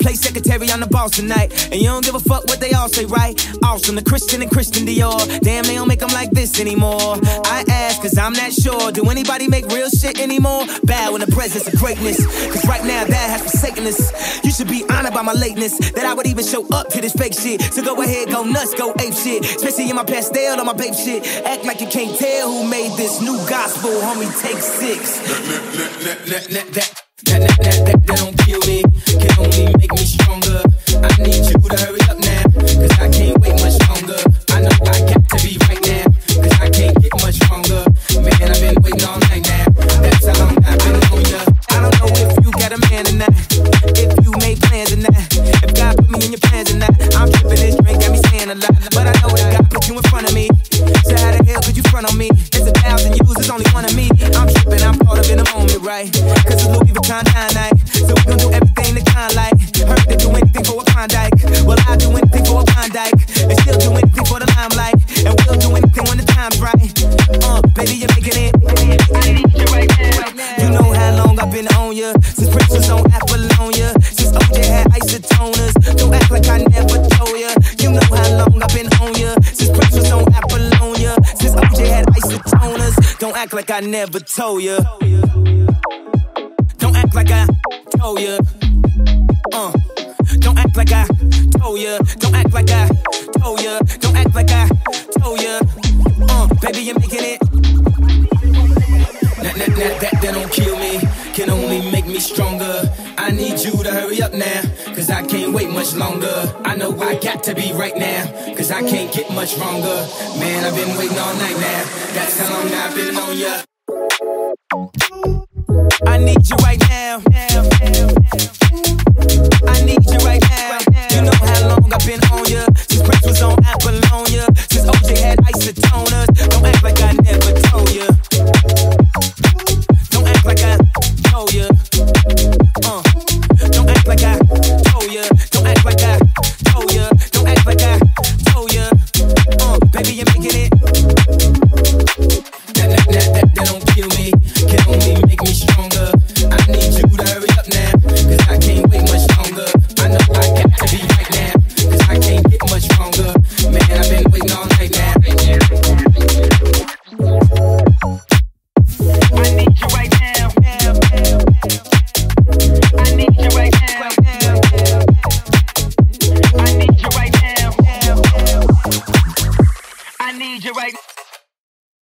Play secretary on the boss tonight. And you don't give a fuck what they all say, right? Awesome, the Christian and Christian Dior. Damn, they don't make them like this anymore. I ask, cause I'm not sure. Do anybody make real shit anymore? Bow in the presence of greatness. Cause right now, that has forsaken us. You should be honored by my lateness. That I would even show up to this fake shit. So go ahead, go nuts, go ape shit. Especially in my Pastelle on my Bape shit. Act like you can't tell who made this new gospel, homie. Take six. And we'll do anything when the time's right. Uh, baby, you're making it. You know how long I've been on ya. Since Prince was on Apollonia. Since OJ had isotoners. Don't act like I never told ya. You know how long I've been on ya. Since Prince was on Apollonia. Since OJ had isotoners. Don't act like I never told ya. Don't act like I told ya. Uh. Don't act like I told ya. Don't act like I told ya. Don't act like I told ya. Uh, baby, you're making it. That, that, that, that, that don't kill me, can only make me stronger. I need you to hurry up now, cause I can't wait much longer. I know I got to be right now, cause I can't get much stronger. Man, I've been waiting all night now. That's how long I've been on ya. I need you right now. Don't act like that. told ya. Don't act like told ya. Uh, baby, you're making it.